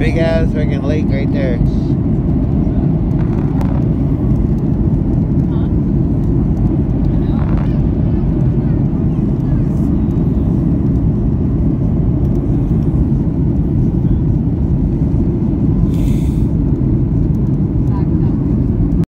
big ass freaking lake right there.